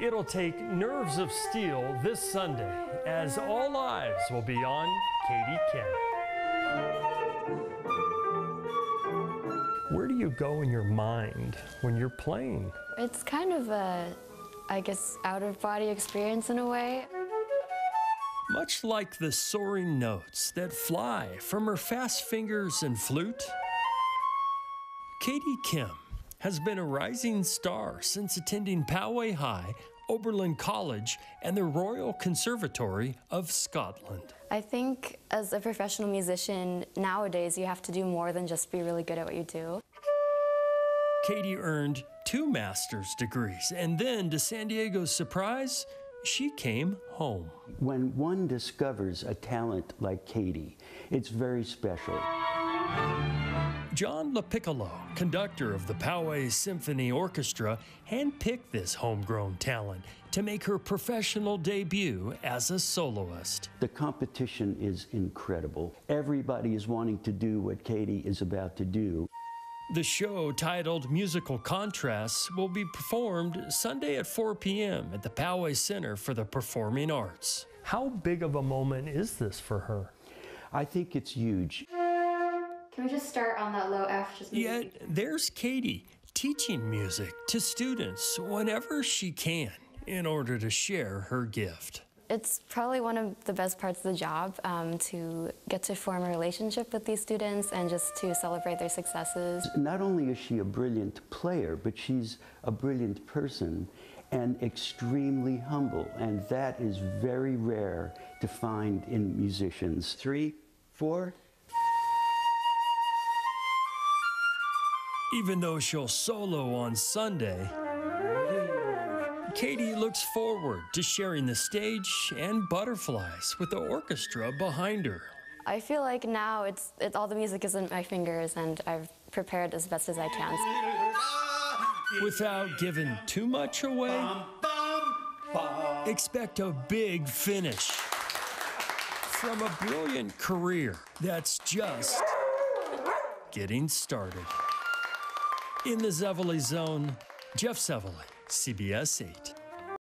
It'll take nerves of steel this Sunday as all eyes will be on Katie Kim. Where do you go in your mind when you're playing? It's kind of a, I guess, out of body experience in a way. Much like the soaring notes that fly from her fast fingers and flute, Katie Kim has been a rising star since attending Poway High, Oberlin College, and the Royal Conservatory of Scotland. I think as a professional musician, nowadays you have to do more than just be really good at what you do. Katie earned two master's degrees, and then, to San Diego's surprise, she came home. When one discovers a talent like Katie, it's very special. John LaPiccolo, conductor of the Poway Symphony Orchestra, handpicked this homegrown talent to make her professional debut as a soloist. The competition is incredible. Everybody is wanting to do what Katie is about to do. The show, titled Musical Contrasts, will be performed Sunday at 4 p.m. at the Poway Center for the Performing Arts. How big of a moment is this for her? I think it's huge. Can we just start on that low F? Just Yet there's Katie teaching music to students whenever she can in order to share her gift. It's probably one of the best parts of the job um, to get to form a relationship with these students and just to celebrate their successes. Not only is she a brilliant player, but she's a brilliant person and extremely humble, and that is very rare to find in musicians. Three, four. Even though she'll solo on Sunday, Katie looks forward to sharing the stage and butterflies with the orchestra behind her. I feel like now it's, it's all the music is in my fingers and I've prepared as best as I can. Without giving too much away, expect a big finish from a brilliant career that's just getting started. In the Zevely Zone, Jeff Zevely, CBS 8.